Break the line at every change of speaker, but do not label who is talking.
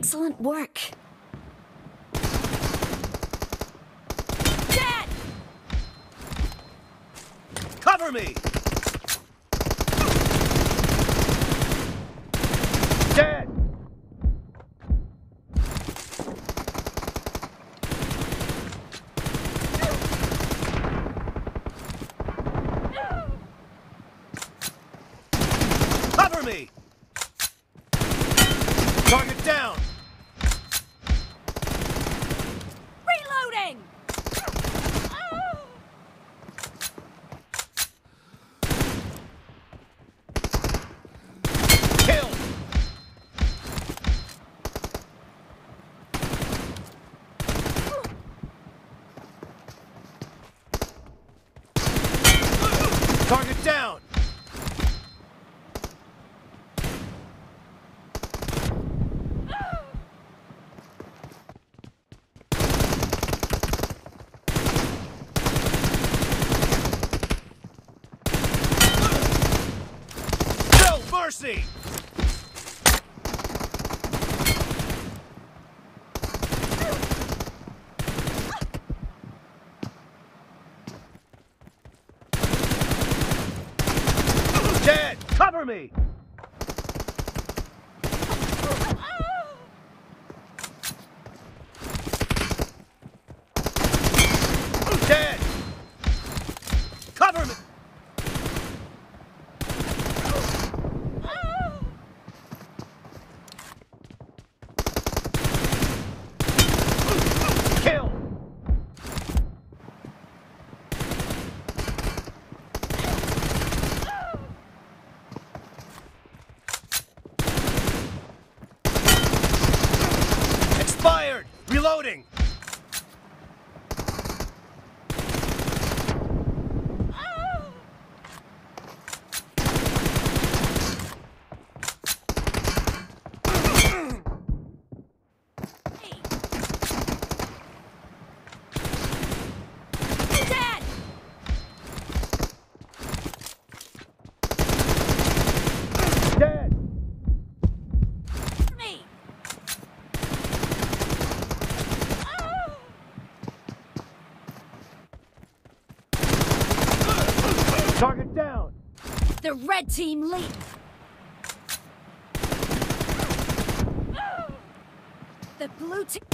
Excellent work.
Dead!
Cover me! Dead! Cover me! Target down!
Reloading!
Kill! Target down! Mercy! Dead! Cover me! Dead! Cover me! Kill! Expired! Reloading!
Dead!
Dead!
Me!
Target down!
The red team lead. The blue team.